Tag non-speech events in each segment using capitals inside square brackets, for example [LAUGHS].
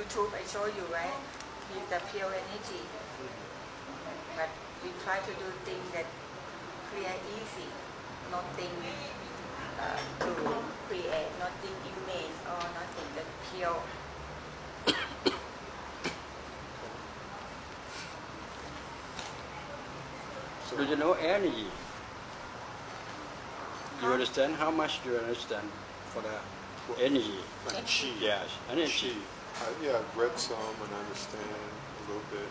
YouTube I show you right he's the pure energy but we try to do things that clear easy nothing uh, to create nothing image or nothing that pure Do you know energy? You Huh? understand how much do you understand for the energy? Like chi. Yes, energy. Uh, yeah, I've read some and I understand a little bit.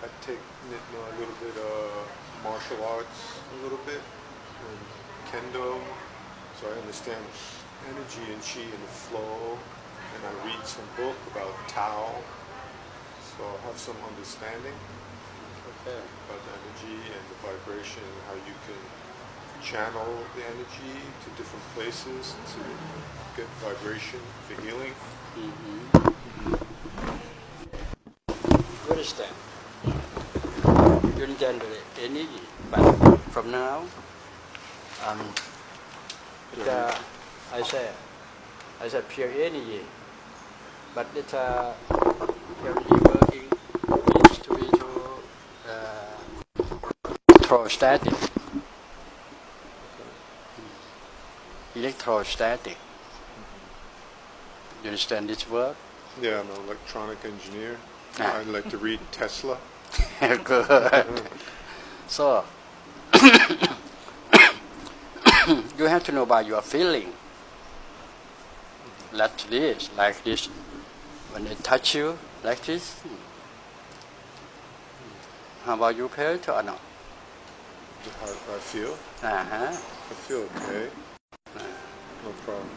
I take you know a little bit of martial arts, a little bit, and kendo, so I understand energy and chi and the flow. And I read some book about Tao, so I have some understanding Okay. about the energy and the vibration and how you can channel the energy to different places to get vibration for healing. Mm-hmm. You understand? You understand the energy, but from now, um, the, I say, I say pure energy, but it's a pure energy working needs to be to uh, electrostatic. Electrostatic. You understand this word? Yeah, I'm an electronic engineer. Ah. I like to read Tesla. [LAUGHS] Good. So, [COUGHS] you have to know about your feeling. Like this, like this. When they touch you, like this. How about you it or not? How I feel. Uh-huh. I feel okay. No problem.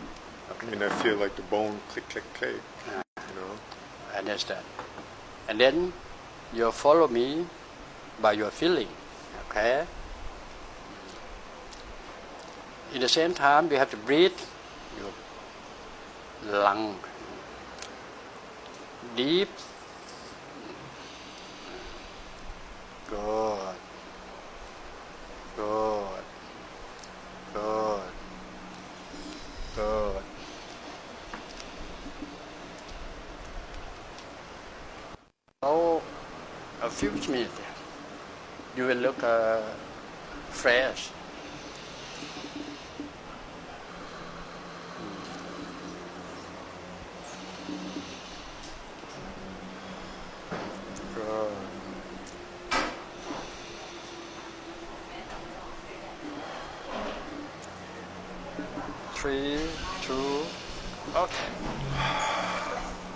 I mean, I feel like the bone click, click, click. Ah. You know. I understand. And then you follow me by your feeling. Okay? In the same time, you have to breathe your lung deep. Good. Good. Good. Oh, few minutes, you will look uh, fresh. Three, two, okay.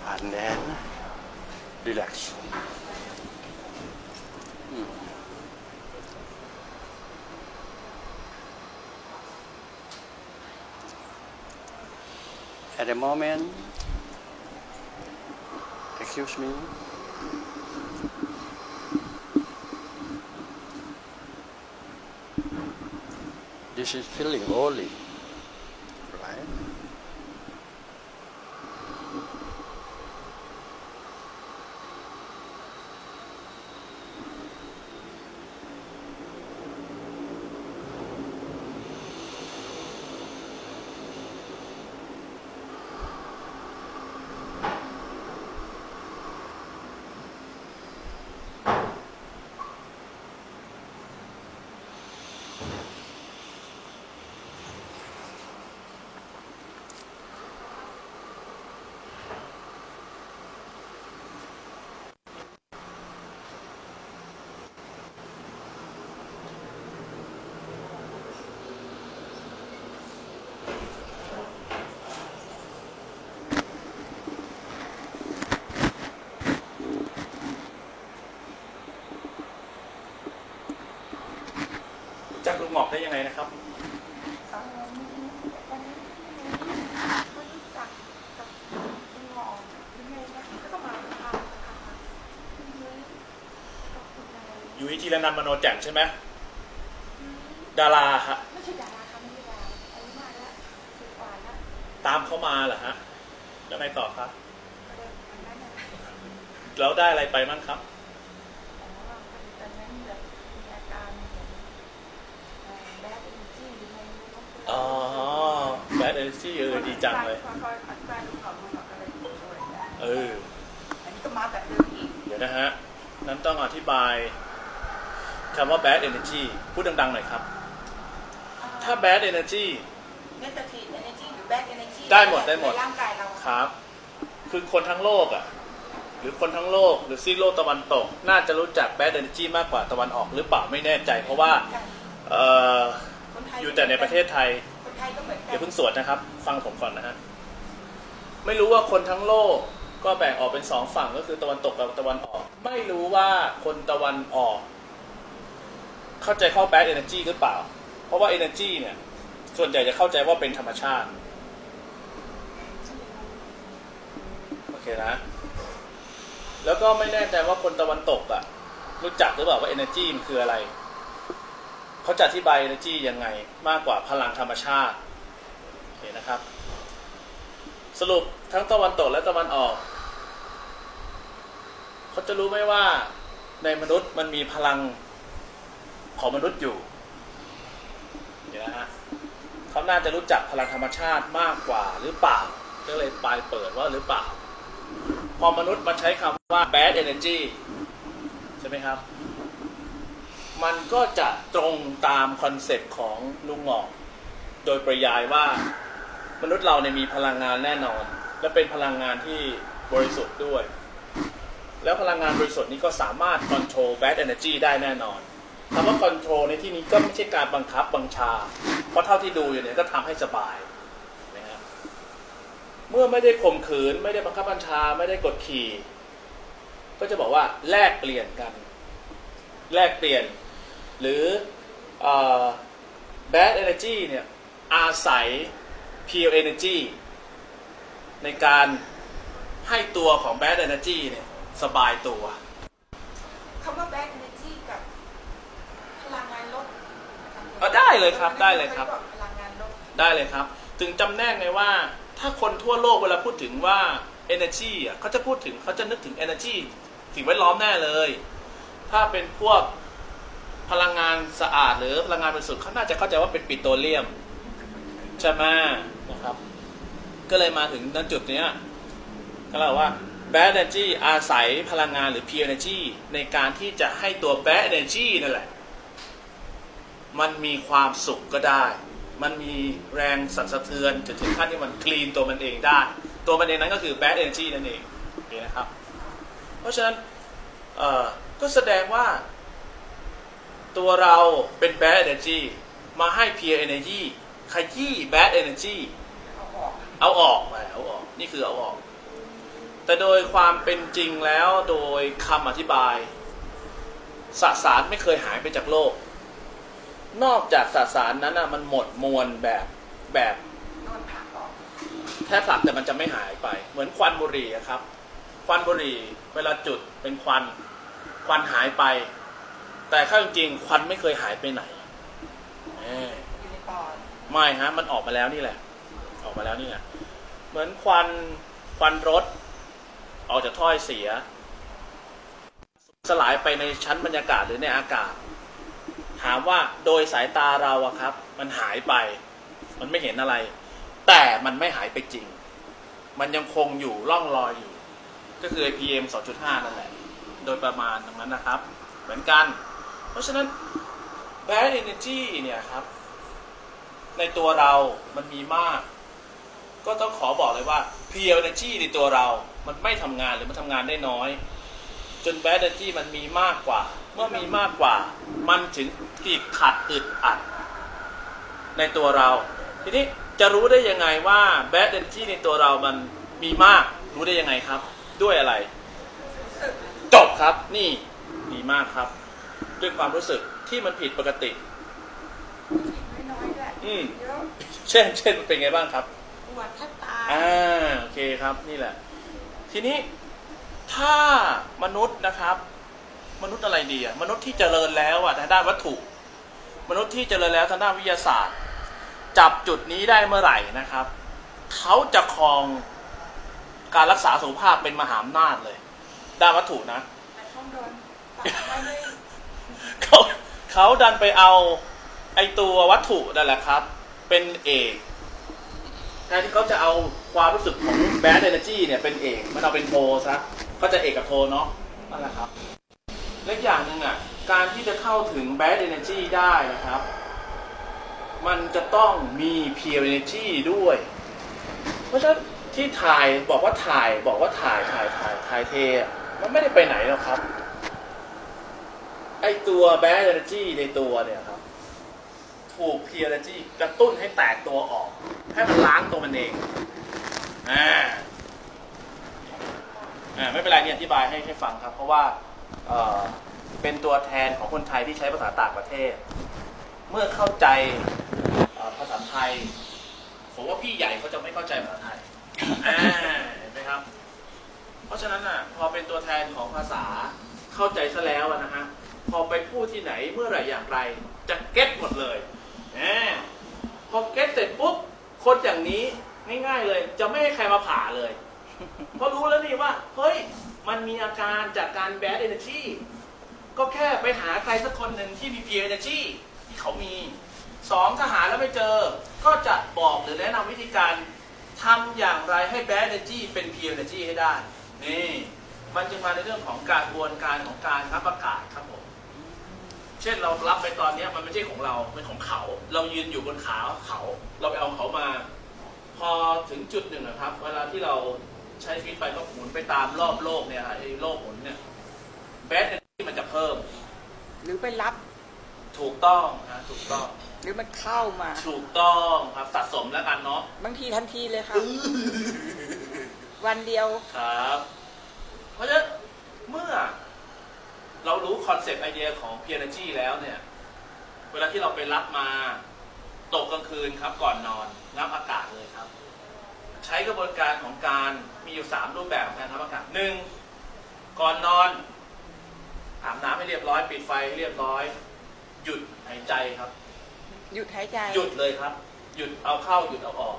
And then relax. At the moment, excuse me, this is feeling only, คุณอะไรอยู่ที่ระนันมโนแจ่มใช่ไหมดาราฮะไม่ใช่ดาราค่ะไม่ใช่ดาราอายุมากแล้วสิบกว่าแล้วตามเขามาเหรอฮะแล้วไงต่อครับก็เลยอันนั้นน่ะแล้วได้อะไรไปมั่งครับ แต่ว่าตอนนั้นแบบมีอาการเหมือนแบดอินจี้หรือไงไม่รู้อ๋อแบดเอซี่เออดีจังเลย ค่อยๆอธิบายดูข่าวดูข่าวอะไรอยู่ด้วยนะเออก็มาแบบเดิมอีกเดี๋ยวนะฮะ นั้นต้องอธิบาย คำว่า bad energy พูดดังๆหน่อยครับ ถ้า bad energy เนกาทีฟเอเนจีหรือแบดเอเนจีได้หมดได้หมดในร่างกายเราครับ คือคนทั้งโลกอะ หรือคนทั้งโลก หรือซีกโลกตะวันตก น่าจะรู้จัก bad energy มากกว่าตะวันออกหรือเปล่าไม่แน่ใจ เพราะว่าเอ่อคนไทอยู่แต่ในประเทศไทยคนไทยก็เหมือนกัอย่าเพิ่งสวดนะครับ ฟังผมก่อนนะฮะไม่รู้ว่าคนทั้งโลกก็แบ่งออกเป็นสองฝั่งก็คือตะวันตกกับตะวันออก ไม่รู้ว่าคนตะวันออก เข้าใจเข้า bad energy หรือเปล่า เพราะว่า energy เนี่ย ส่วนใหญ่จะเข้าใจว่าเป็นธรรมชาติ โอเคนะ แล้วก็ไม่แน่ใจว่าคนตะวันตกอะรู้จักหรือเปล่าว่า energy มันคืออะไร เขาจะอธิบาย energy ยังไง มากกว่าพลังธรรมชาติ โอเคนะครับ สรุปทั้งตะวันตกและตะวันออก เขาจะรู้ไหมว่าในมนุษย์มันมีพลัง ของมนุษย์อยู่เห็นนะฮะเขาน่าจะรู้จักพลังธรรมชาติมากกว่าหรือเปล่าก็เลยปลายเปิดว่าหรือเปล่า พอมนุษย์มาใช้คำว่า bad energy ใช่ไหมครับ มันก็จะตรงตามคอนเซ็ปต์ของลุงหงอก โดยประยายว่ามนุษย์เราเนี่ยมีพลังงานแน่นอน และเป็นพลังงานที่บริสุทธิ์ด้วย แล้วพลังงานบริสุทธิ์นี้ก็สามารถ control bad energy ได้แน่นอน คำว่า control ในที่นี้ก็ไม่ใช่การบังคับบังชา เพราะเท่าที่ดูอยู่เนี่ยก็ทำให้สบายนะครับเมื่อไม่ได้ข่มขืน ไม่ได้บังคับบัญชา ไม่ได้กดขี่ ก็จะบอกว่าแลกเปลี่ยนกัน แลกเปลี่ยน หรือเอ่อ bad energy เนี่ยอาศัย pure energy ในการให้ตัวของ bad energy เนี่ยสบายตัวคำว่าแบดเอเนจีกับพลังงานลด เออได้เลยครับได้เลยครับ พลังงานลดได้เลยครับ ถึงจำแนกไงว่า ถ้าคนทั่วโลกเวลาพูดถึงว่า energy อะเขาจะพูดถึงเขาจะนึกถึง energy สิ่งแวดล้อมแน่เลย ถ้าเป็นพวกพลังงานสะอาดหรือพลังงานบริสุทธิ์เขาน่าจะเข้าใจว่าเป็นปิโตรเลียมใช่ไหมนะครับ ก็เลยมาถึงณจุดเนี้ยก็เราว่า bad energy อาศัยพลังงานหรือ pure energy ในการที่จะให้ตัว bad energy นั่นแหละ มันมีความสุขก็ได้ มันมีแรงสั่นสะเทือนจนถึงขั้นที่มันคลีนตัวมันเองได้ ตัวมันเองนั้นก็คือ bad energy นั่นเองโอเคนะครับ เพราะฉะนั้นก็แสดงว่า ตัวเราเป็น bad energy มาให้ pure energy ขยี้ bad energy เอาออกเอาออกมาเอาออก นี่คือเอาออก แต่โดยความเป็นจริงแล้วโดยคำอธิบายสสารไม่เคยหายไปจากโลก นอกจากสสารนั้นนะมันหมดมวลแบบแบบแค่ผลักแต่มันจะไม่หายไป เหมือนควันบุหรี่ครับ ควันบุหรี่เวลาจุดเป็นควัน ควันหายไป แต่ข้าจริงควันไม่เคยหายไปไหนไม่ฮะ มันออกมาแล้วนี่แหละ ออกมาแล้วนี่แหละเหมือนควันควันรถ ออกจากถ้อยเสีย สลายไปในชั้นบรรยากาศหรือในอากาศ ถามว่าโดยสายตาเราอะครับ มันหายไป มันไม่เห็นอะไร แต่มันไม่หายไปจริง มันยังคงอยู่ล่องลอยอยู่ ก็คือ PM 2.5 นั่นแหละ โดยประมาณตรงนั้นนะครับ เหมือนกัน เพราะฉะนั้น bad energy เนี่ยครับ ในตัวเรามันมีมาก ก็ต้องขอบอกเลยว่า pure energy ในตัวเรา มันไม่ทำงานหรือมันทำงานได้น้อย จน bad energy มันมีมากกว่า เมื่อมีมากกว่า มันถึงติดขัดอึดอัด ในตัวเรา ทีนี้จะรู้ได้ยังไงว่า bad energy ในตัวเรามันมีมากรู้ได้ยังไงครับ ด้วยอะไร จบครับนี่ดีมากครับ ด้วยความรู้สึกที่มันผิดปกติน้อยๆด้วยอืมเยอะเช่นเช่นมันเป็นไงบ้างครับปวดแทบตายอ่าโอเคครับนี่แหละ ทีนี้ถ้ามนุษย์นะครับ มนุษย์อะไรดีอะมนุษย์ที่เจริญแล้วอะทางด้านวัตถุ มนุษย์ที่เจริญแล้วทางด้านวิทยาศาสตร์ จับจุดนี้ได้เมื่อไหร่นะครับ เขาจะครองการรักษาสุขภาพเป็นมหาอำนาจเลย ด้านวัตถุนะแต่ช่องโดนตัดไม่ได้เขาเขาดันไปเอาไอตัววัตถุนั่นแหละครับ เป็นเอกแทนที่เขาจะเอาคความรู้สึกของ bad energy เนี่ยเป็นเอกมันเอาเป็นโทซะก็จะเอกกับโทเนาะนั่นแหละครับ เล็กอย่างหนึ่งอะการที่จะเข้าถึง bad energy ได้นะครับ มันจะต้องมี pure energy ด้วย เพราะฉะนั้นที่ถ่ายบอกว่าถ่ายบอกว่าถ่ายถ่ายถ่ายถ่ายเท มันไม่ได้ไปไหนหรอกครับ ไอตัว bad energy ในตัวเนี่ยครับ ถูก pure energy กระตุ้นให้แตกตัวออก ให้มันล้างตัวมันเองอ่าอ่าไม่เป็นไรเนี่ยอธิบายให้ให้ฟังครับ เพราะว่า เป็นตัวแทนของคนไทยที่ใช้ภาษาต่างประเทศ เมื่อเข้าใจภาษาไทยผมว่าพี่ใหญ่เขาจะไม่เข้าใจภาษาไทยเห็นไหมครับ เพราะฉะนั้นอะพอเป็นตัวแทนของภาษาเข้าใจซะแล้วนะฮะพอไปพูดที่ไหนเมื่อไหร่อย่างไร จะเก็ตหมดเลยแหมพอเก็ตเสร็จปุ๊บคนอย่างนี้ง่ายๆเลย จะไม่ให้ใครมาผ่าเลย เพราะรู้แล้วนี่ว่า เฮ้ย มันมีอาการจากการแบดเอเนอร์จีก็แค่ไปหาใครสักคนหนึ่งที่มีเพียเอเนอร์จีที่เขามีสองถ้าหาแล้วไม่เจอ ก็จะบอกหรือแนะนำวิธีการทำอย่างไรให้แบดเอเนอร์จีเป็นเพียเอเนอร์จีให้ได้ นี่มันจึงมาในเรื่องของการกระบวนการของการรับอากาศครับผม เช่นเรารับไปตอนนี้มันไม่ใช่ของเรา เป็นของเขา เรายืนอยู่บนขาเขา เราไปเอาเขามา พอถึงจุดหนึ่งนะครับ เวลาที่เรา ใช้ชีวิตไปก็หมุนไปตามรอบโลกเนี่ยฮะไอ้โลกหมุนเนี่ยแบสที่มันจะเพิ่ม หรือไปรับถูกต้องนะถูกต้อง หรือมันเข้ามา ถูกต้องครับสะสมแล้วกันเนาะบางทีทันทีเลยครับ วันเดียวครับ เพราะฉะนั้นเมื่อ เรารู้คอนเซปต์ไอเดียของ p พีย n จีแล้วเนี่ย เวลาที่เราไปรับมา ตกกลางคืนครับ ก่อนนอนรับอากาศเลยครับ ใช้กระบวนการของการมีอยู่สามรูปแบบของการรับอากาศหนึ่งก่อนนอนอาบน้ำให้เรียบร้อย ปิดไฟให้เรียบร้อย หยุดหายใจครับ หยุดหายใจ หยุดเลยครับ หยุดเอาเข้าหยุดเอาออก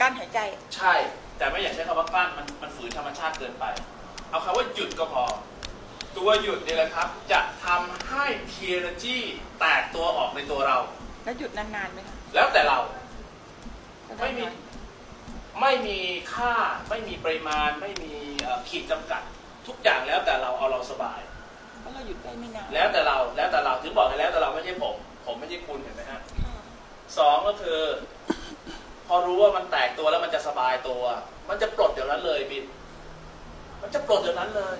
กั้นหายใจ ใช่ แต่ไม่อยากใช้คำว่ากลั้นมันมันฝืนธรรมชาติเกินไป เอาคำว่าหยุดก็พอ ตัวหยุดนี่แหละครับ จะทำให้เพียร์จีแตกตัวออกในตัวเรา แล้วหยุดนานๆไหมคะแล้วแต่เราก็ด้ไม่มี ไม่มีค่าไม่มีปริมาณ ไม่มีเอ่อขีดจำกัด ทุกอย่างแล้วแต่เราเอาเราสบายเพราะเราหยุดได้ไม่นานแล้วแต่เราแล้วแต่เราถึงบอกให้แล้วแต่เราไม่ใช่ผม ผมไม่ใช่คุณเห็นไหมฮะสองก็คือ พอรู้ว่ามันแตกตัวแล้วมันจะสบายตัว มันจะปลดเดี๋ยวนั้นเลยบิน มันจะปลดเดี๋ยวนั้นเลย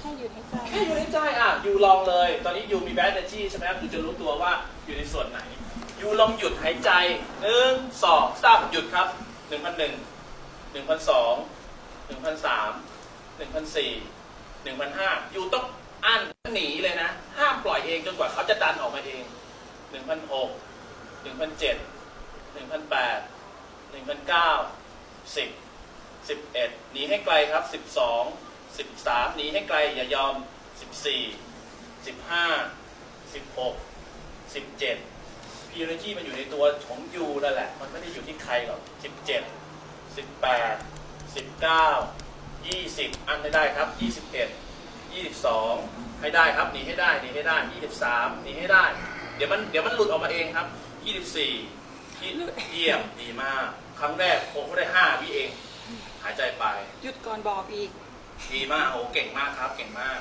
แค่หยุดหายใจแค่อยู่ในใจอะอยู่ลองเลย ตอนนี้ยูมีแบดเนจีใช่ไหมครับยูจะรู้ตัวว่าอยู่ในส่วนไหนยูลองหยุดหายใจหนึ่งสองสามหยุดครับ หนึ่งพันหนึ่งหนึ่งพันสองหนึ่งพันสามหนึ่งพันสี่หนึ่งพันห้าอยู่ต้องอั้นหนีเลยนะ ห้ามปล่อยเองจนกว่าเขาจะดันออกมาเองหนึ่งพันหกหนึ่งพันเจ็ดหนึ่งพันแปดหนึ่งพันเก้าสิบสิบเอ็ดหนีให้ไกลครับสิบสองสิบสามหนีให้ไกลอย่ายอมสิบสี่สิบห้าสิบหกสิบเจ็ด พีเอจีมันอยู่ในตัวของยูนั่นแหละ มันไม่ได้อยู่ที่ใครหรอกสิบเจ็ดสิบแปดสิบเก้ายี่สิบอันไม่ได้ครับยี่สิบเอ็ดยี่สิบสองให้ได้ครับหนีให้ได้หนีให้ได้ยี่สิบสามหนีให้ได้ เดี๋ยวมันเดี๋ยวมันหลุดออกมาเองครับยี่สิบสี่ที่เยี่ยมดีมาก ครั้งแรกคงได้ห้าวิเอง หายใจไป หยุดก่อนบอกอีก ดีมากโอ้เก่งมากครับ เก่งมาก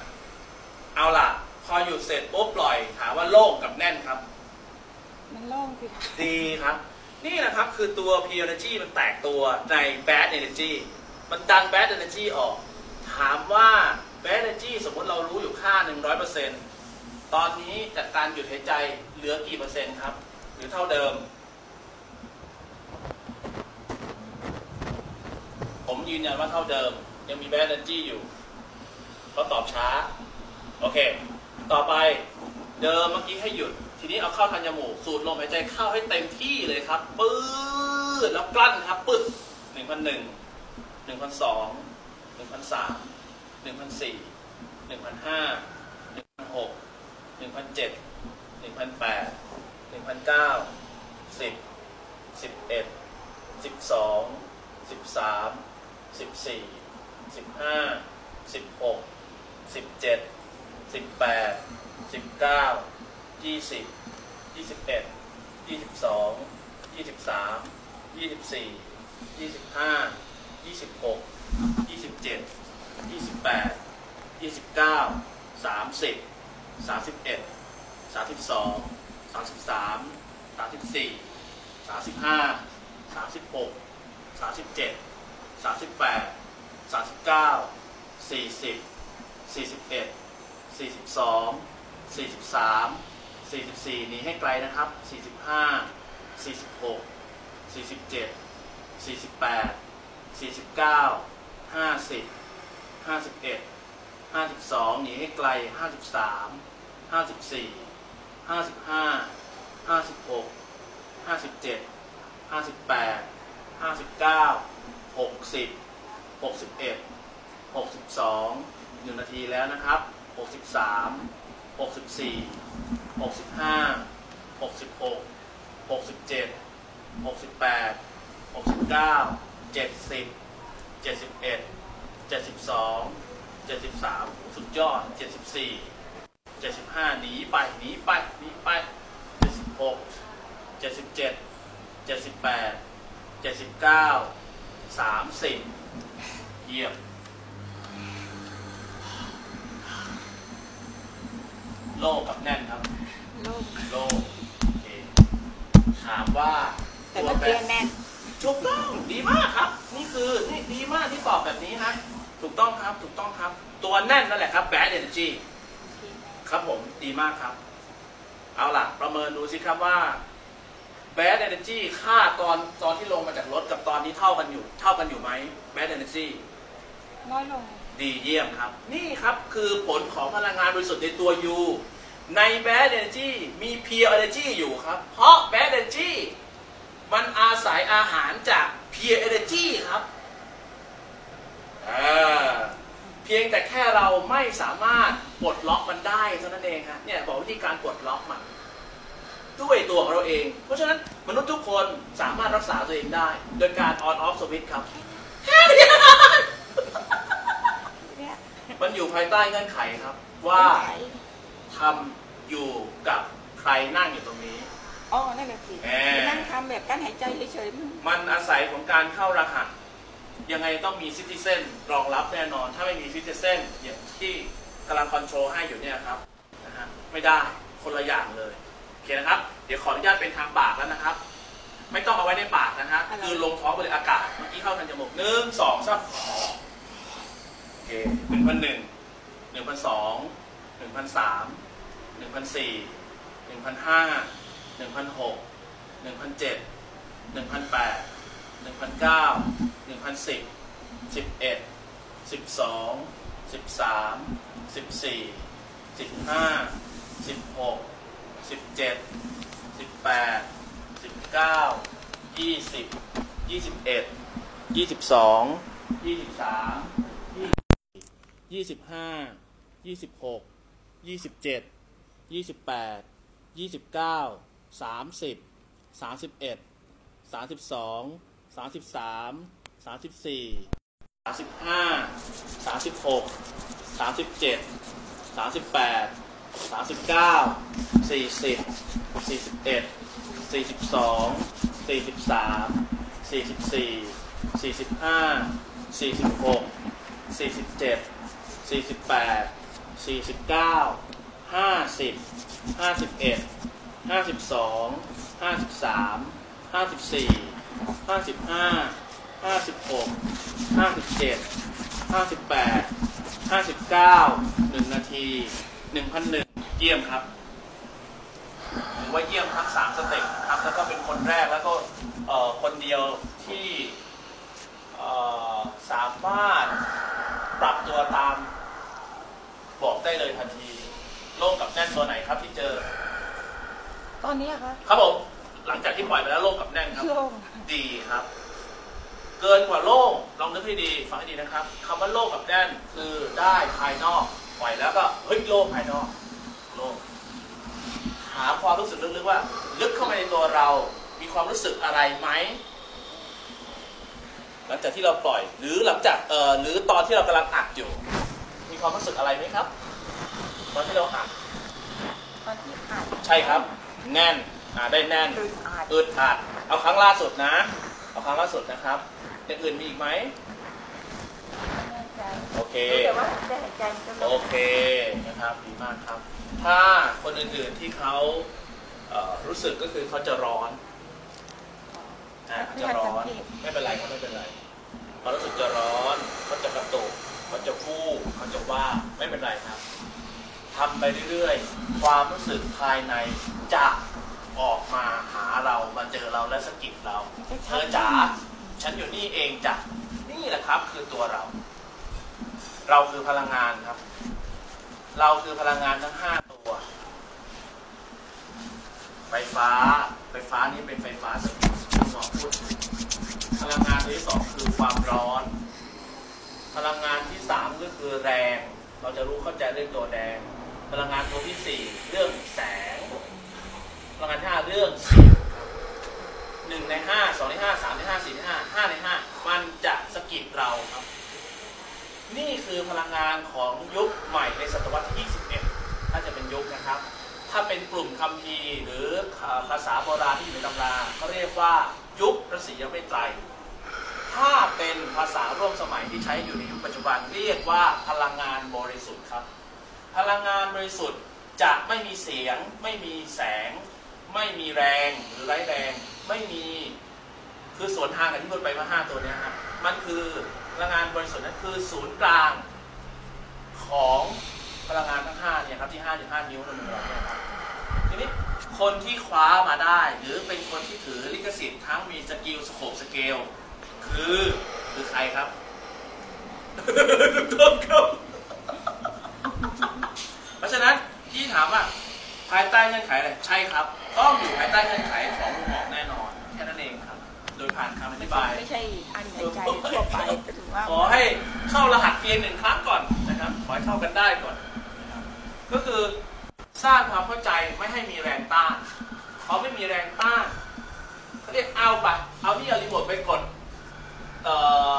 เอาล่ะ พอหยุดเสร็จปุ๊บปล่อย ถามว่าโล่งกับแน่นครับ มันโล่งสิคะดีครับ นี่แหละครับคือตัว p energy มันแตกตัวใน bad energy มันดัน bad energy ออก ถามว่า bad energy สมมติเรารู้อยู่ค่า 100%ตอนนี้จากการหยุดหายใจเหลือกี่เปอร์เซ็นต์ครับ หรือเท่าเดิม ผมยืนยันว่าเท่าเดิม ยังมี bad energy อยู่ก็ตอบช้า โอเค ต่อไปเดิมเมื่อกี้ให้หยุด ทีนี้เอาเข้าทางจมูกสูดลมหายใจเข้าให้เต็มที่เลยครับปื๊ดแล้วกลั้นครับปึ๊ดหนึ่งพันหนึ่งหนึ่งพันสองหนึ่งพันสามหนึ่งพันสี่หนึ่งพันห้าหนึ่งพันหกหนึ่งพันเจ็ดหนึ่งพันแปดหนึ่งพันเก้าสิบสิบเอ็ดสิบสองสิบสามสิบสี่สิบห้าสิบหกสิบเจ็ดสิบแปดสิบเก้า ยี่สิบยี่สิบเอ็ดยี่สิบสองยี่สิบสามยี่สิบสี่ยี่สิบห้ายี่สิบหกยี่สิบเจ็ดยี่สิบแปดยี่สิบเก้าสามสิบสามสิบเอ็ดสามสิบสองสามสิบสามสามสิบสี่สามสิบห้าสามสิบหกสามสิบเจ็ดสามสิบแปดสามสิบเก้าสี่สิบสี่สิบเอ็ดสี่สิบสองสี่สิบสาม 44หนีให้ไกลนะครับ 45 46 47 48 49 50 51 52หนีให้ไกล 53 54 55 56 57 58 59 60 61 62 1 นาทีแล้วนะครับ 63 64 65 66 67 68 69 70 71 72 73 สุดยอด 74 75 หนีไป หนีไป หนีไป 76 77 78 79 30 เยี่ยม โลกกับแน่นครับ โล่งโลกโอเคถามว่าแต่เมื่อกี้แน่นถูกต้องดีมากครับ นี่คือนี่ดีมากที่ตอบแบบนี้นะถูกต้องครับถูกต้องครับ ตัวแน่นนั่นแหละครับ bad energy ครับผมดีมากครับ เอาล่ะ ประเมินดูสิครับว่า bad energy ค่าตอนตอนที่ลงมาจากรถกับตอนนี้เท่ากันอยู่ เท่ากันอยู่ไหม bad energy น้อยลงดีเยี่ยมครับ นี่ครับคือผลของพลังงานบริสุทธิ์ในตัว U ใน Bad Energy มี Pure Energy อยู่ครับ เพราะ Bad Energy มันอาศัยอาหารจาก Pure Energy ครับอ่าเพียงแต่แค่เราไม่สามารถปลดล็อกมันได้เท่านั้นเองครับเนี่ยบอกวิธีการปลดล็อกมันด้วยตัวของเราเอง เพราะฉะนั้นมนุษย์ทุกคนสามารถรักษาตัวเองได้ โดยการ on off switch ครับเนี่ยมันอยู่ภายใต้เงื่อนไขครับว่าไหน ทำอยู่กับใครนั่งอยู่ตรงนี้ อ๋อ นั่นแหละสิแหม ไปนั่งทำแบบการหายใจเฉยๆมันมันอาศัยของการเข้ารหัส ยังไงต้องมีซิติเซนรองรับแน่นอน ถ้าไม่มีซิติเซนอย่างที่กำลังคอนโทรลให้อยู่เนี่ยครับนะฮะไม่ได้คนละอย่างเลยโอเคนะครับ เดี๋ยวขออนุญาตเป็นทางปากแล้วนะครับ ไม่ต้องเอาไว้ในปากนะฮะคือลงท้องไปเลยอากาศเมื่อกี้เข้าทางจมูกหนึ่งสองสามโอเคหนึ่งพันหนึ่งหนึ่งพันสองหนึ่งพันสาม 1,004 1,005 1,006 1,007 1,008 1,009 1,010 11 12 13 14 15 16 17 18 19 20 21 22 23 24 25 26 27 ยี่สิบแปดยี่สิบเก้าสามสิบสามสิบเอ็ดสามสิบสองสามสิบสามสามสิบสี่สามสิบห้าสามสิบหกสามสิบเจ็ดสามสิบแปดสามสิบเก้าสี่สิบสี่สิบเอ็ดสี่สิบสองสี่สิบสามสี่สิบสี่สี่สิบห้าสี่สิบหกสี่สิบเจ็ดสี่สิบแปดสี่สิบเก้า ห้าสิบห้าสิบเอ็ดห้าสิบสองห้าสิบสามห้าสิบสี่ห้าสิบห้าห้าสิบหกห้าสิบเจ็ดห้าสิบแปดห้าสิบเก้าหนึ่งนาทีหนึ่งพันหนึ่งเยี่ยมครับถือว่าเยี่ยมทั้งสามสเต็ปครับแล้วก็เป็นคนแรกแล้วก็เออคนเดียวที่เออสามารถปรับตัวตามบอกได้เลยทันที โล่งกับแน่นตัวไหนครับที่เจอ ตอนนี้อะคะครับผมหลังจากที่ปล่อยไปแล้วโล่งกับแน่นครับ โล่งดีครับ เกินกว่าโล่งลองนึกให้ดีฟังให้ดีนะครับคำว่าโล่งกับแน่นคือได้ภายนอกปล่อยแล้วก็เฮ้ยโล่งภายนอก โล่งหาความรู้สึกลึกๆว่า ลึกเข้ามาในตัวเรา มีความรู้สึกอะไรไหมหลังจากที่เราปล่อย หรือหลังจากเอ่อหรือตอนที่เรากำลังอัดอยู่ มีความรู้สึกอะไรไหมครับ ตอนที่เราอัดตอนที่อ่านใช่ครับ แน่นอ่าได้แน่นคืออ่านอึดอัดเอาครั้งล่าสุดนะ เอาครั้งล่าสุดนะครับอย่างอื่นมีอีกไหมไม่แน่ใจโอเครู้แต่ว่าได้หายใจมันก็ลโองเคนะครับดีมากครับ ถ้าคนอื่นๆที่เขาเอ่อรู้สึกก็คือเขาจะร้อนอ่าเขาจะร้อนไม่เป็นไรครับไม่เป็นไรเขารู้สึกจะร้อนเขาจะกระตุกเขาจะฟู่เขาจะว่าไม่เป็นไรครับ ทำไปเรื่อยๆ ความรู้สึกภายในจะออกมาหาเรามาเจอเราและสะกิดเราเธอจ๋าฉันอยู่นี่เองจ้ะนี่แหละครับคือตัวเรา เราคือพลังงานครับ เราคือพลังงานทั้งห้าตัว ไฟฟ้า ไฟฟ้านี้เป็นไฟฟ้าสถิตที่หมอพูดพลังงานที่สองคือความร้อน พลังงานที่สามก็คือแรง เราจะรู้เข้าใจเรื่องตัวแดง พลังงานตัวที่สี่เรื่องแสง พลังงานที่ห้าเรื่องเสียงหนึ่งในห้าสองในห้าสามในห้าสี่ในห้าห้าในห้ามันจะสะกิดเราครับ นี่คือพลังงานของยุคใหม่ในศตวรรษที่21ถ้าจะเป็นยุคนะครับ ถ้าเป็นกลุ่มคัมภีร์หรือภาษาโบราณที่อยู่ในตำราเขาเรียกว่ายุคพระศรียเมตไตรถ้าเป็นภาษาร่วมสมัยที่ใช้อยู่ในยุคปัจจุบันเรียกว่าพลังงานบริสุทธิ์ครับ พลังงานบริสุทธิ์จะไม่มีเสียง ไม่มีแสง ไม่มีแรงหรือไร้แรงไม่มีคือสวนทางกับที่พูดไปเมื่อห้าตัวเนี้ยฮะมันคือพลังงานบริสุทธิ์นั้นคือศูนย์กลางของพลังงานทั้งห้าเนี่ยครับที่ห้าจุดห้านิ้วนมือเราเนี่ยครับทีนี้คนที่คว้ามาได้ หรือเป็นคนที่ถือลิขสิทธิ์ทั้งมีสกิลสโคปสเกลคือคือใครครับถูกต้องครับะฉะนั้นที่ถามว่าภายใต้เงื่อนไขอะไรใช่ครับ ต้องอยู่ภายใต้เงื่อนไขของมุมมองแน่นอนแค่นั้นเองครับ โดยผ่านคำอธิบายไม่ใช่อันหายใจทั่วไปก็ถือว่าขอให้เข้ารหัสเพียงหนึ่งครั้งก่อนนะครับขอให้เข้ากันได้ก่อนนะครับก็คือสร้างความเข้าใจไม่ให้มีแรงต้านพอไม่มีแรงต้านเขาเรียกเอาไปเอาที่เอารีโมทไปกดเอ่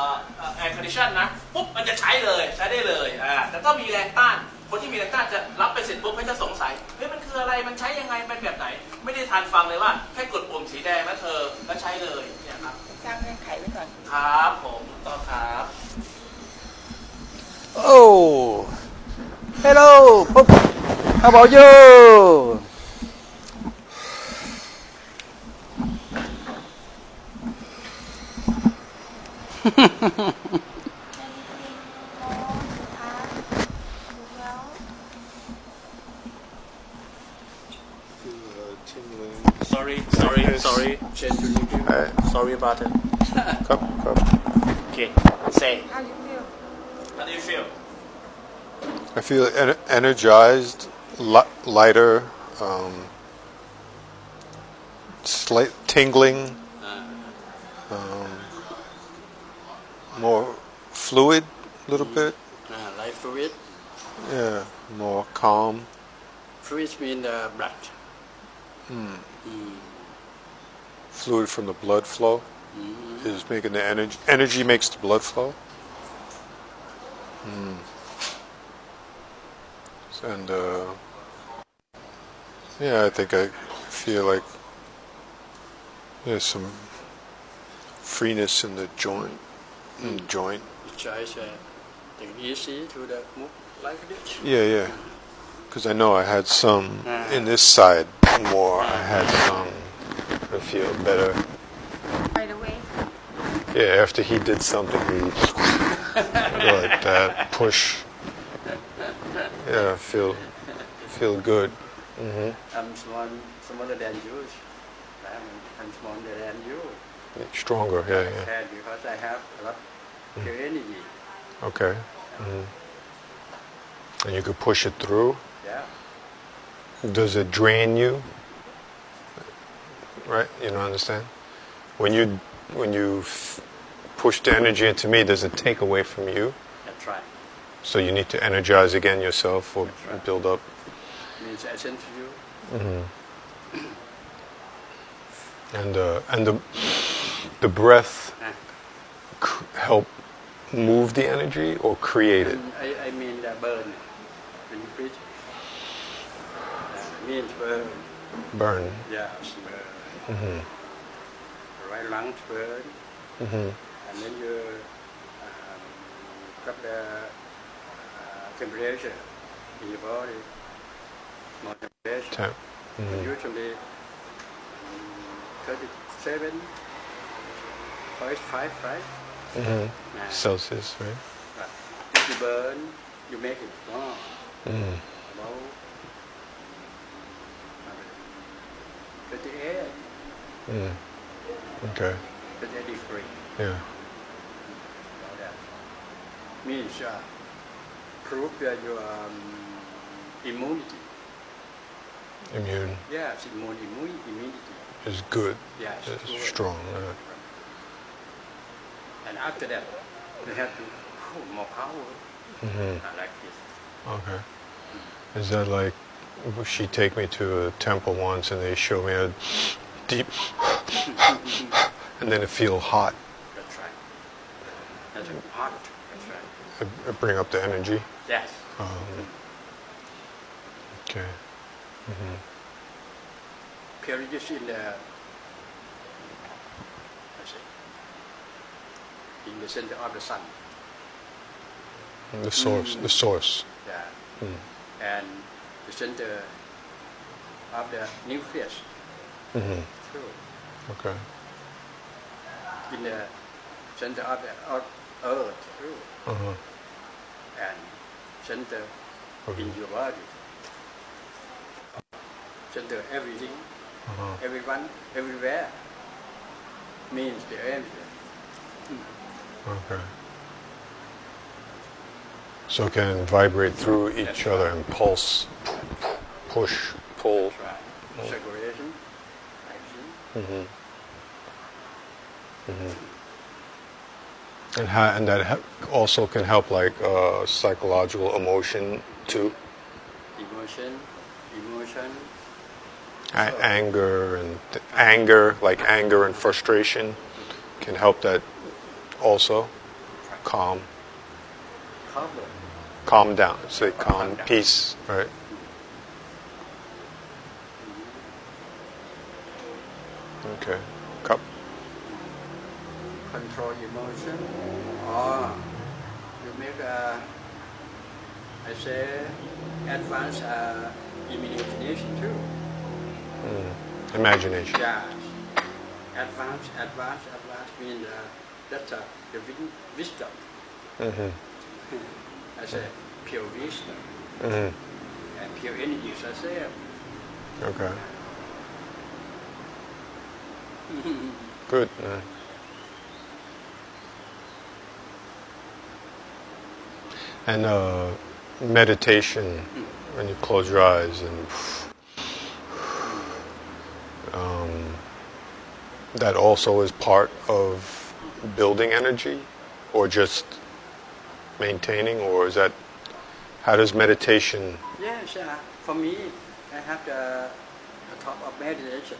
อแอร์คอนดิชันนะปุ๊บมันจะใช้เลยใช้ได้เลยอ่าแต่ต้องมีแรงต้าน คนที่มีแรงต้านจะรับไปเสร็จปุ๊บเขาจะสงสัยเฮ้ยมันคืออะไรมันใช้ยังไงมันแบบไหน ไม่ได้ทันฟังเลยว่าแค่กดปุ่มสีแดงนะเธอแล้วใช้เลยเนี่ยครับสร้างเงื่อนไขไว้ก่อนครับผมถูกต้องครับ Oh, hello. Boop. How about you? Sorry about it. [LAUGHS] come, come. Okay, say. How do you feel? How do you feel? I feel en- energized, li- lighter, um, slight tingling, um, more fluid a little bit. Ah, like fluid. Yeah, more calm. Fluid means uh, blood. Fluid from the blood flow is making the energy. Energy makes the blood flow. Mm. And uh, yeah, I think I feel like there's some freeness in the joint. joint. Try to take it easy to the like this. Yeah, yeah. Because I know I had some Ah. in this side more. I had some. I feel better. By the way, Yeah, after he did something, he like that push. Yeah, feel feel good. hmm I'm small, smaller than you. I'm, I'm smaller than you. Stronger. Yeah, yeah. And because I have a lot of energy. Okay. hmm And you could push it through. Yeah. Does it drain you? Right? You don't understand? When you when you f- push the energy into me, does it take away from you? That's right. So you need to energize again yourself or right. build up. Means I send to you. And uh, and the the breath Ah. c- help move the energy or create it. I, I mean the burn. When you preach. Uh, means burn. Burn. Yes, burn. Hmm Right lungs burn. Mm-hmm. Mhm. and then you um, got the uh, temperature in your body, more temperature. Temp. But Mhm. usually um, 37, 5, right? Mhm. Nah. Celsius, right? But if you burn, you make it warm. Mm. About uh, 38, Mm. Okay. 38 degree. Yeah. About that. Means uh, prove that your um, immunity. Immune Yes, immune, immune, immunity. is good. Yes, It's good. strong. Yeah. And after that, you have to oh, more power. Mhm. Like this. Okay. Is that like she take me to a temple once and they show me a deep and then it feel hot. That's right. That's a heart. That's right. Bring up the energy. Yes. Um, okay. hmm Periods in the, I say, in the center of the sun. The source. The source. Yeah. Mm. And the center of the nucleus hmm too. Okay. In the center of the earth, earth too. Uh-huh. And center Okay. in your body. Center everything, Uh-huh. everyone, everywhere. Means the energy. Okay. So it can vibrate through each That's other right. and pulse, push, pull. That's right. Circulation, action. hmm hmm And ha- and that he- also can help like uh, psychological emotion too, emotion, emotion, anger and th- anger, like anger and frustration, can help that also calm, cover. calm down. Say calm, Calm peace, right? Okay. Cup. control emotion, or you make a, I say, advanced uh, imagination too. Mm. Imagination. Yeah, advanced, advanced, advanced means uh, that's uh, the wisdom. hmm [LAUGHS] I say pure wisdom hmm and pure energy. So I say, Okay. Good. man. And uh, meditation, when you close your eyes and um, that also is part of building energy, or just maintaining, or is that how does meditation? yes, uh, for me, I have the, the top of meditation.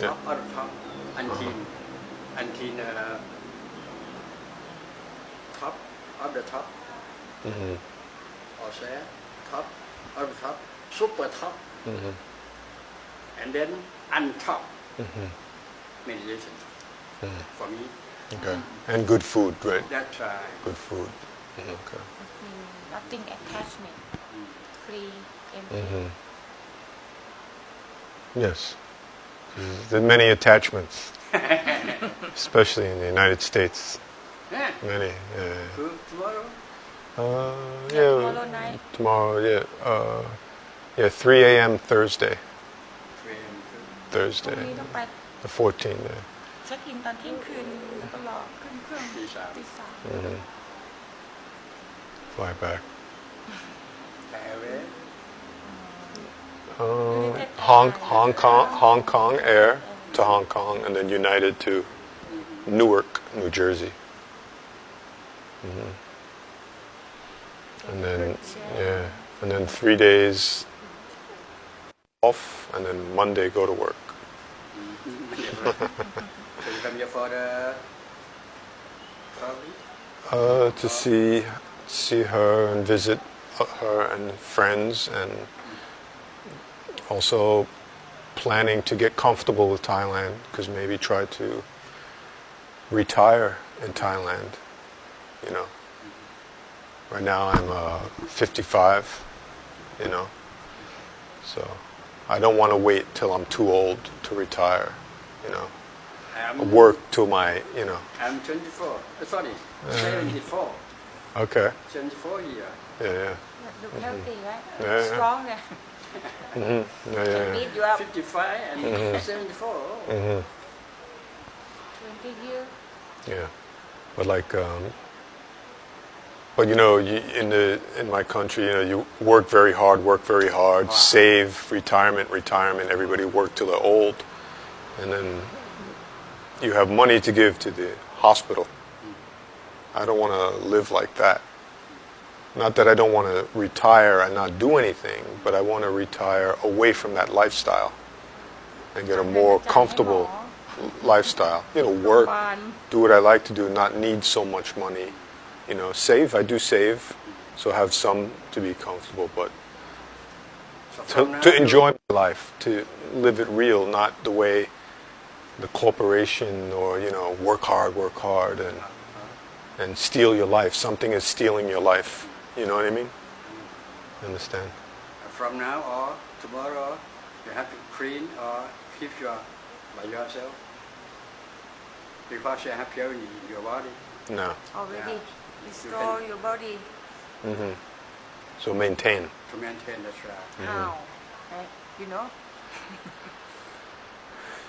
Yeah. Top of the top until until uh, top of the top. hmm or say top or top, super top, hmm and then on top hmm meditation Mhm. for me. Okay. And good food, right? That's right. Good food. Mhm, Okay. mean nothing attachment free empty hmm Yes. There are many attachments, [LAUGHS] especially in the United States. Yeah. Many. Yeah. Good tomorrow. Uh, Yeah, yeah. tomorrow night Tomorrow, yeah. Uh, yeah, 3 a.m. Thursday. Friend. พรุ่ง Thursday. นี้ต้องไป The 14th. Yeah. เช็คอินตอนเที่ยงคืนแล้วก็รอขึ้นเครื่อง ตีสาม ตีสาม hmm Fly back. Uh, Hong, Hong Kong, Hong Kong Air to Hong Kong, and then United to Newark, New Jersey. hmm And then, yeah, and then three days off, and then Monday go to work. [LAUGHS] Uh, to see see her and visit uh, her and friends, and also, planning to get comfortable with Thailand because maybe try to retire in Thailand. You know, right now I'm uh, 55. You know, so I don't want to wait till I'm too old to retire. You know, I'm, work to my you know. I'm 24. Uh, sorry, uh, 74. Okay. 74 years. Yeah, yeah. Look healthy, right? Yeah. Strong. Yeah. นี่ย Yeah, yeah, yeah. beat you up 55 and 74. hmm 20 years Yeah, but like, um, but you know, you, in the in my country, you know, you work very hard, work very hard, save retirement, retirement. Everybody work till they're old, and then you have money to give to the hospital. I don't want to live like that. Not that I don't want to retire and not do anything, but I want to retire away from that lifestyle and get a more comfortable lifestyle. You know, work, do what I like to do, not need so much money. You know, save, I do save, so have some to be comfortable, but to, to enjoy life, to live it real, not the way the corporation or, you know, work hard, work hard and, and steal your life. Something is stealing your life. You know what I mean? Understand? From now or tomorrow, you have to clean or keep your by yourself because you have purity in your body. No. already Yeah. restore your body hmm So maintain. to maintain that right. how right? you know [LAUGHS]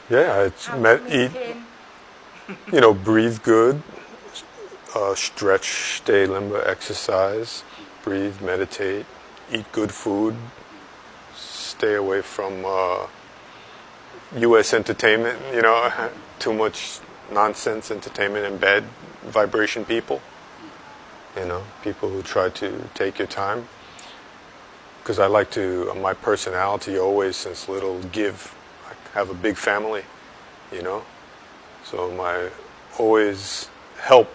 Yeah, it's how met, eat, maintain you know, breathe good, uh, stretch, stay limber, exercise, breathe, meditate, eat good food, stay away from uh, U.S. entertainment, you know, [LAUGHS] too much nonsense entertainment and bad vibration people, you know, people who try to take your time. Because I like to, my personality always since little give. I have a big family, you know. So my always help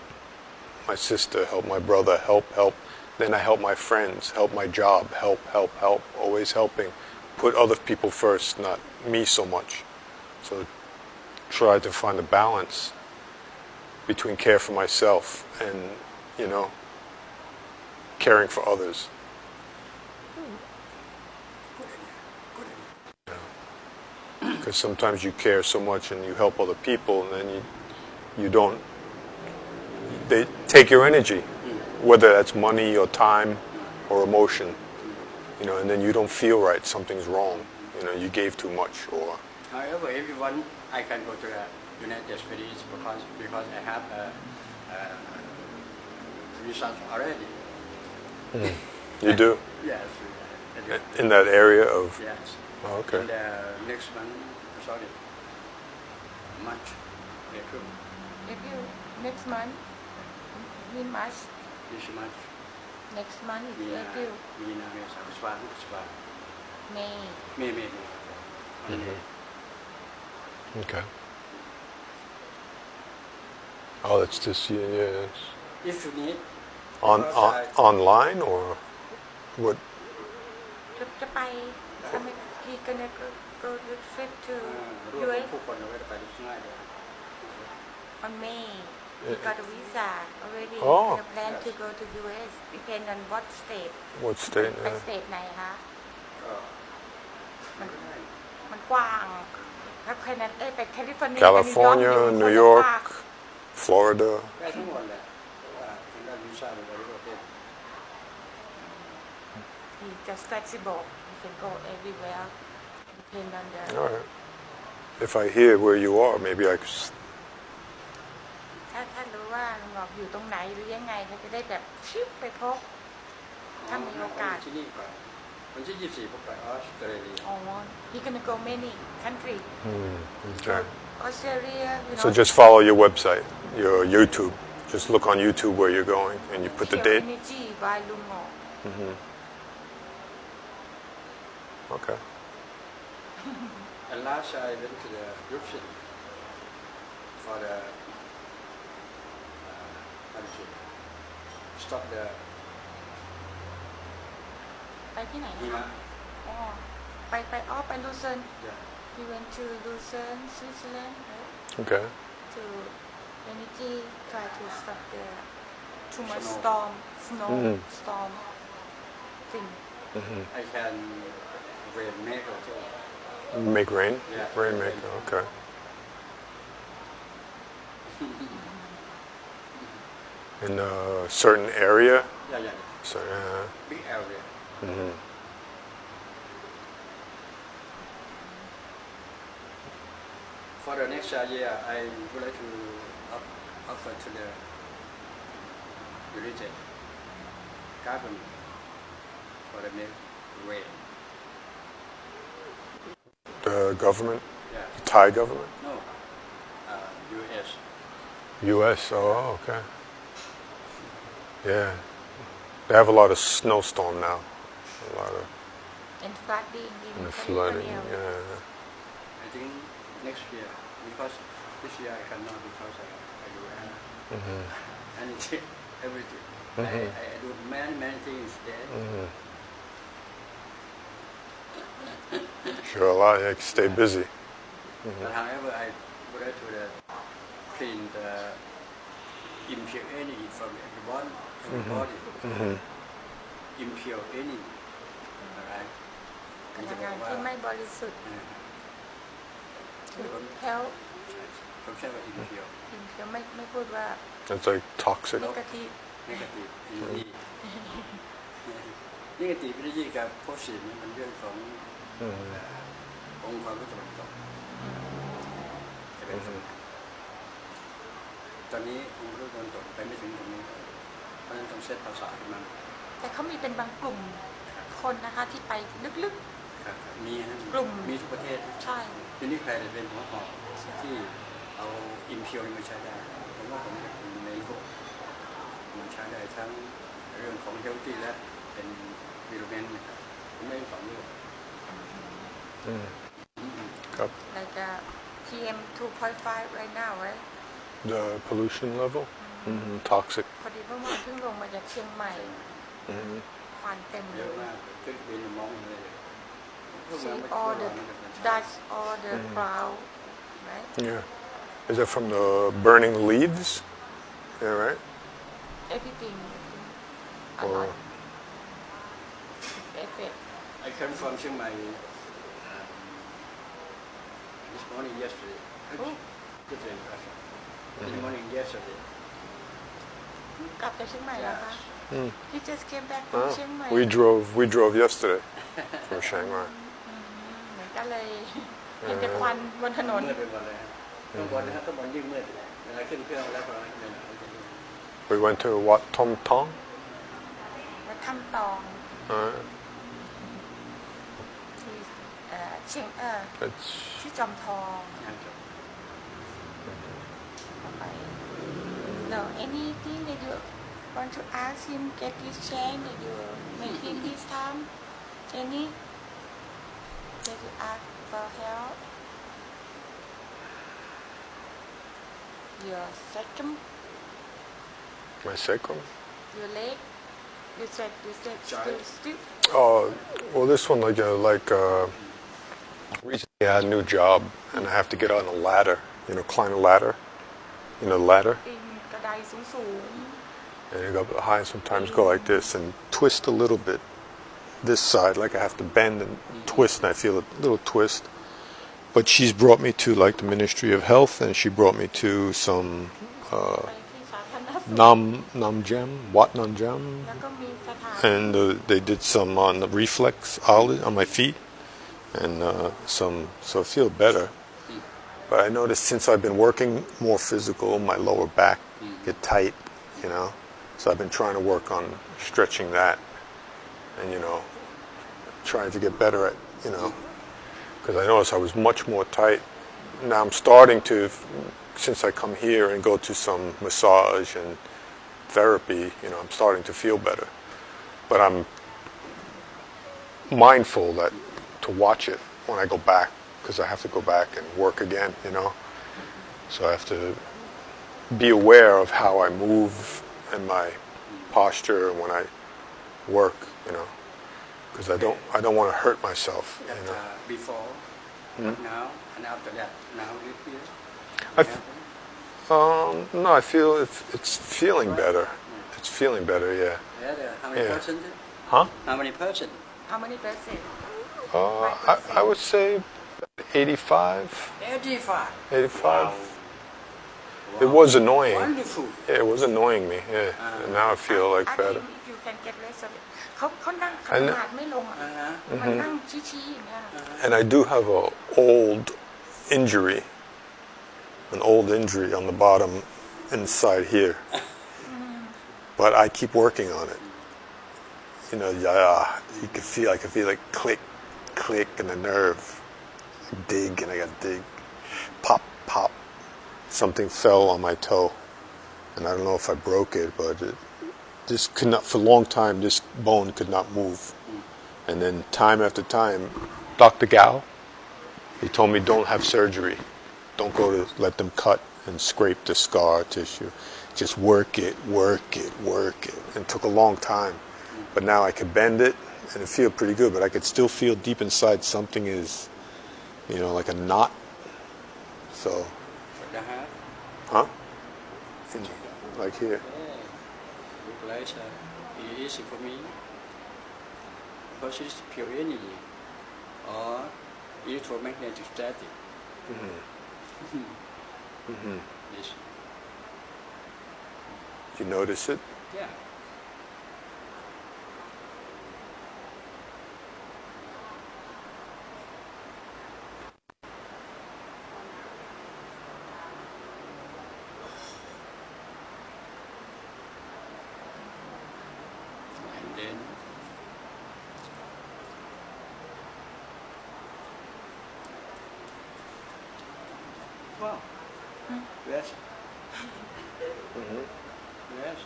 my sister, help my brother, help, help. Then I help my friends, help my job, help, help, help. Always helping. Put other people first, not me so much. So try to find a balance between care for myself and, you know, caring for others. Because sometimes you care so much and you help other people, and then you you don't. They take your energy, whether that's money or time or emotion, you know, and then you don't feel right. Something's wrong. You know, you gave too much, or However, everyone, I can go to the United States because because I have a, a result already. you do [LAUGHS] Yes. Do. in that area of. Yes. Oh, okay. And uh, next month, sorry, March, April, April next month in March this month, next month is Mina, April Mina, Mesa, Kuswan, Kuswan, May May, May, May. Only Okay. Oh, that's this year. Yes. If you need, On, Because on I- online or what? จะจะไปอเมริกา he gonna go, go the trip to รวม US ผู้คนเอาไว้ไปง่ายเลย on May he got a visa already Oh. the plan to go to US depend on what state What state? ไป Uh, สเตทไหนคะ ก็ มันมันกว้างแล้วแคนาดเอ้ยไปแคลิฟอร์เนีย California, กับ New ยอร์ก York, Florida. ได้ทั้งหมดแหละเพราะว่าทางด้านวีซ่าเป็นบริโภคเอง he just flexible he can go everywhere depend on the All right. If I hear where you are, maybe I could. s- ถ้าถ้ารู้ว่าลุงหลอกอยู่ตรงไหนหรือยังไงก็จะได้แบบชิปไปพบ ถ้ามีโอกาส ที่นี่ก่อนวันที่24ผมไปออสเตรเลีย อ๋อ he gonna go many country Hmm, okay. Australia you know So just follow your website, your YouTube. Just look on YouTube where you're going, and you put the Pure date. energy by ลุงหลอก Okay. And last I went to the European for the uh, how to say, stop the ไปที่ไหนนะ หิ คะ มะ อ๋อไปไปอ๋อไปลูเซิร์น yeah. he went to Lucerne Switzerland right? Okay. to energy try to stop the too much Snow. storm snow Mhm. storm thing I can rainmaker also. Make rain? Yeah. Rainmaker, okay. [LAUGHS] In a certain area? Yeah, yeah, So, yeah. big area. hmm For the next year, I would like to up, offer to the United government for the make rain. The government? Yeah, Thai government? no, uh, U.S. U.S. Oh, okay. Yeah. They have a lot of snowstorm now. A lot of and flooding in and flooding. California. Yeah. I think next year because this year I cannot because I, I do uh, hmm anything, everything. I, Mhm. I, I do many many things there. hmm Sure, a lot. Yeah, you can stay busy. But however, I would like to the, clean the impure energy from everyone, everybody. hmm Impure energy. Alright. พลังงานที่ไม่บริสุทธิ์เออ health ผมใช้ว่า impure จริงๆไม่ไม่พูดว่า It's like toxic. negative negative energy negative energy กับ positive นี่มันเรื่องของ Mhm. เอ่อองค์ความรู้ตะวันตกจะเป็นสำคัญ ตอนนี้องค์รู้ตะวันตกไปไม่ถึงตรงนี้ เพราะฉะนั้นต้องเซตภาษาขึ้นมาแต่เขามีเป็นบางกลุ่มคนนะคะที่ไปลึกครับครับมีฮะกลุ่มมีทุกประเทศๆใช่ทีนี้ใครจะเป็นหัวหอกที่เอาอิมเพียวมาใช้ได้ผมว่าผมจะเป็นในโลกมันใช้ได้ทั้งเรื่องของเฮลตี้และเป็นวิโรเมนนะครับผมไม่สองเรื่อง Mm. อืม Cup. like uh, PM 2.5 right now right The pollution level? hmm Toxic. พอดีเมื่อวานเพิ่งลงมาจากเชียงใหม่ hmm ควันเต็ม เย เล อะ ย มากขึ้นบินมองเห็นเลยพวก see เราไม่ all คิ the ดว่ามันจะเป็น dust all the cloud right Yeah. Is it from the burning leaves? Yeah, right? everything a Or lot effect I came from เชียงใหม่ this morning yesterday Oh. different Russia this morning yesterday กลับจากเชียงใหม่แล้วคะ Mm. he just came back from Oh, เชียงใหม่ we drove. We drove yesterday from Chiang Mai. เหมือนกันเลยเห็นแต่ควันบนถนน มืดไปหมดเลยฮะข้างบนนะครับข้างบนยิ่งมืดเวลาขึ้นเครื่องแล้วพอเนี่ยมันจะยิ่ง We went to Wat Tom Tong. วัดถ้ำตอง Uh, ที่เอ่อเชียงเออ it's ที่จอมทอง นะครับ know anything that you want to ask him, get this chance that you make it this mm-hmm. time, any that you ask for help. Your second. My second. Your leg. You said you said still Oh well, this one like uh, like uh, recently I had a new job and I have to get on a ladder. You know, climb a ladder. You know, ladder. Mm -hmm สูง And you go up high and sometimes go like this and twist a little bit this side, like I have to bend and twist, and I feel a little twist. But she's brought me to like the Ministry of Health, and she brought me to some ๆ uh, ไปที่สาธารณสุข Nam Namjam, Wat Namjam, แล้วก็มีสถาน and uh, they did some on the reflex eyelid on my feet, and uh, some so I feel better. But I noticed since I've been working more physical, my lower back get tight, you know. So I've been trying to work on stretching that, and you know, trying to get better at you know, because I noticed I was much more tight. Now I'm starting to, since I come here and go to some massage and therapy, you know, I'm starting to feel better. But I'm mindful that to watch it when I go back because I have to go back and work again, you know. So I have to be aware of how I move and my posture when I work, you know, because I don't I don't want to hurt myself, that you know. uh, before now and after that now this year I f- Um, no, I feel it's, it's feeling better. It's feeling better, yeah. Yeah, yeah. How many Yeah. percent? Huh? How many percent? How many percent? Uh, I, I would say 85, 85. 85. It was annoying. Wonderful. Yeah, it was annoying me. Yeah. And now I feel like I better. think if you can get less of it เขาเขานั่งข I know. นาดไม่ลงอ่ะ Uh-huh. มันนั่งชี้ๆอย่างเงี้ย And I do have a old injury, an old injury on the bottom inside here. But I keep working on it. You know, yeah, you can feel, I can feel like click, click in the nerve. Dig, and I got dig. Pop, pop. Something fell on my toe. And I don't know if I broke it, but it just could not, for a long time, this bone could not move. And then time after time, Dr. Gao, he told me don't have surgery. Don't go to let them cut and scrape the scar tissue. Just work it, work it, work it. And it took a long time. But now I could bend it and it feel pretty good, but I could still feel deep inside something is, you know, like a knot. So? Huh? In- like here. Look like uh, easy for me. It's pure energy or electromagnetic static. Mm-hmm. [LAUGHS] mm-hmm. Yes. You notice it? Yeah. And then Wow. Yes. Yes.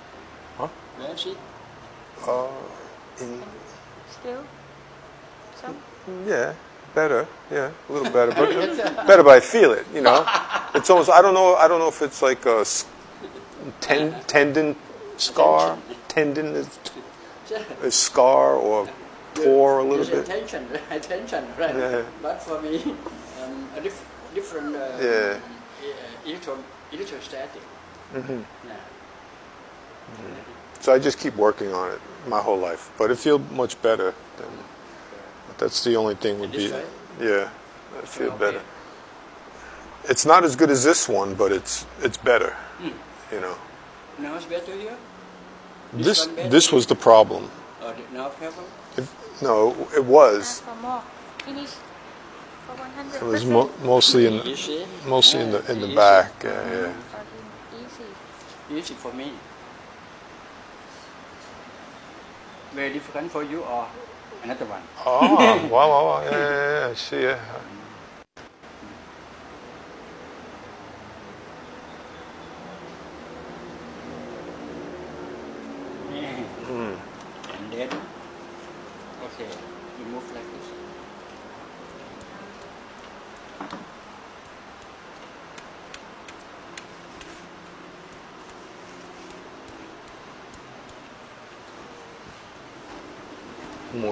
Huh? Yes, it. Uh, in, still some Yeah, better. Yeah, a little better, but [LAUGHS] better. But I feel it. You know, it's almost. I don't know. I don't know if it's like a ten, tendon scar, tendon is, is scar or tore a little bit. attention, attention, [LAUGHS] right? Yeah. But for me, um, a diff- different uh, Yeah. uh, electro, electrostatic. Mm-hmm. Yeah. So I just keep working on it my whole life, but it feels much better. Than, that's the only thing would be. way? Yeah, I feel Okay. better. It's not as good as this one, but it's it's better. Hmm. You know, Now it's better here? this one better? this was the problem. Oh, or the now problem? If, no, it ask was. for more finish for 100 It was mo- mostly in You see? mostly in the in the easy. back. Yeah, mm-hmm. yeah. for him easy Easy for me. Very difficult for you or another one? [LAUGHS] Oh, wow, wow, wow. Yeah, yeah, yeah. I see, yeah. Hmm. And then, okay, you move like this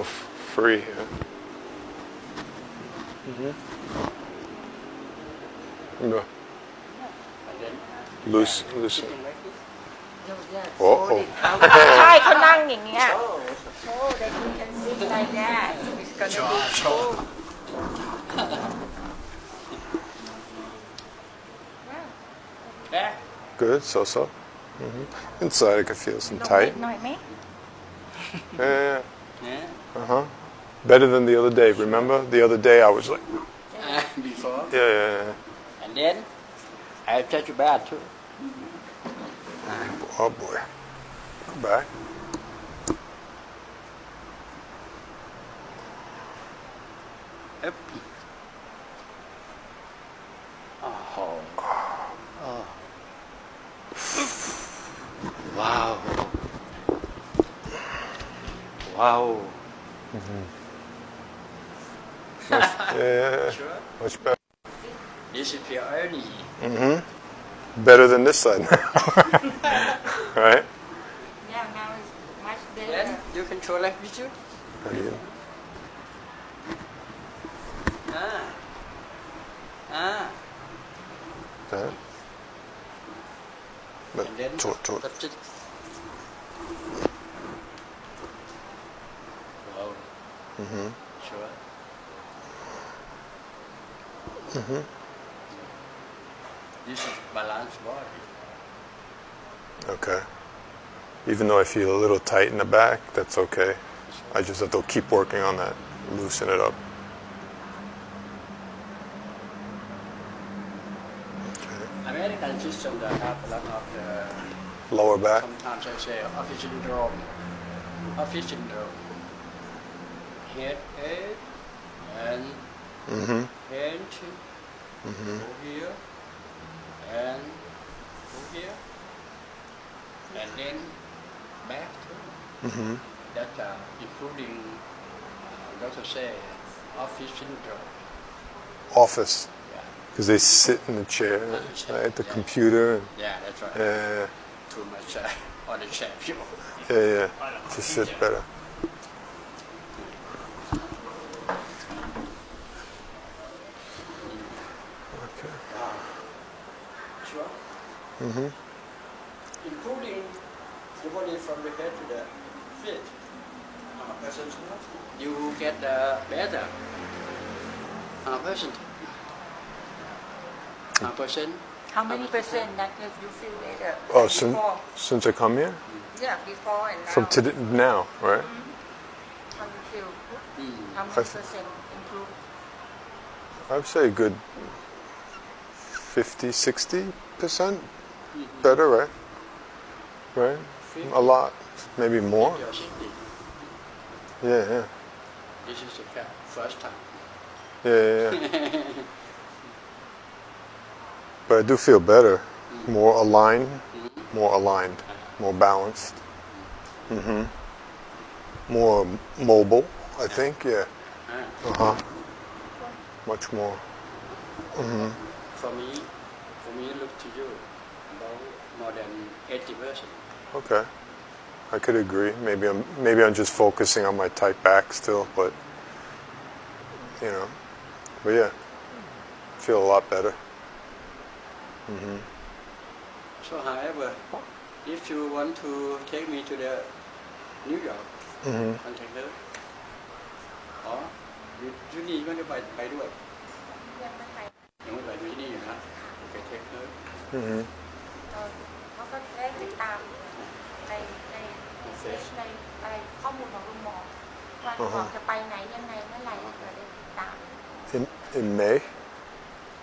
More f- free here. Mm-hmm. No, And then, loose, loose. sitting like this. no yeah Oh, fold oh. it out ใช่เขานั่งอย่างเงี้ย Oh, oh that you can sit like that it's gonna be cool yeah yeah. Good, so so. hmm Inside, I can feel some ลง tight. หน่อยไหม Yeah, yeah. Yeah. Uh huh. Better than the other day. Remember, the other day I was like, Uh, [LAUGHS] before. yeah, yeah, yeah. And then, I touch your bad too. Oh boy. Back. Up. Oh. Oh. Wow. Wow. Much, yeah, yeah, yeah. Sure. Much better. This is pure irony. Mm-hmm. Better than this side. Now. [LAUGHS] Right? yeah now it's much better Then you control like this too. How do you? Ah. Ah. That? 10% Tot- tot. That's it. Wow. Mm-hmm. Sure. Mm-hmm. This is balanced body. Okay. Even though I feel a little tight in the back, that's okay. I just have to keep working on that, loosen it up. Okay. American system that have a lot of the Lower back. sometimes I say office syndrome. Office syndrome. Headache and Mm-hmm. pain Mm-hmm. go here and go here and then back too. Mm-hmm. That uh, including uh, doctor say office syndrome. Office, Yeah, because they sit in the chair right, at the computer. Yeah, that's right. yeah, Too much uh, [LAUGHS] on the chair. [LAUGHS] yeah, yeah. To sit better. Okay. Sure. Mm-hmm. including the body from the head to the feet. Uh, percent, you get uh, better. Uh, percent. Uh, percent. How many percent that you feel better? Oh, since, since I come here? yeah, before and now. From today, now, right? How you feel? Mm. How much I've- percent improve? I would say a good 50, 60 percent better, right? Right? A lot, maybe more. Yeah, yeah, this is the first time. yeah, yeah. yeah. [LAUGHS] but I do feel better, more aligned, more aligned, more balanced. hmm More mobile, I think. Yeah. Ah, Uh huh. Much more. hmm for me, for me, look to you about more than eighty percent. Okay. I could agree. Maybe I'm maybe I'm just focusing on my tight back still, but you know. But yeah, I feel a lot better. Hmm So, however, if you want to take me to the New York, hmm contact her. Or you, you need ไม่ได้ไปไปด้วยยังไม่ไปยังไม่ไปอยู่ที่นี่อยู่นะไปเทคเธอ hmm เออเขาก็ได้ติดตามในในเฟซในอะไรข้อมูลของลุงหมอว่าลุงหมอจะไปไหนยังไงเมื่อไหร่เราได้ติดตาม In in May.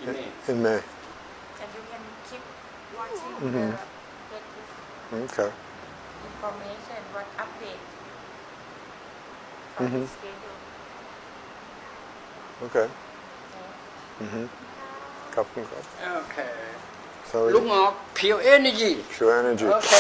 อีเมล In May. watching Mhm. the get Okay. information what update for Mhm. the schedule Okay. นะ hmm Cup and cup. โอเค Sorry. ลูกหมอเพียวเอเนจี Pure energy. โอเค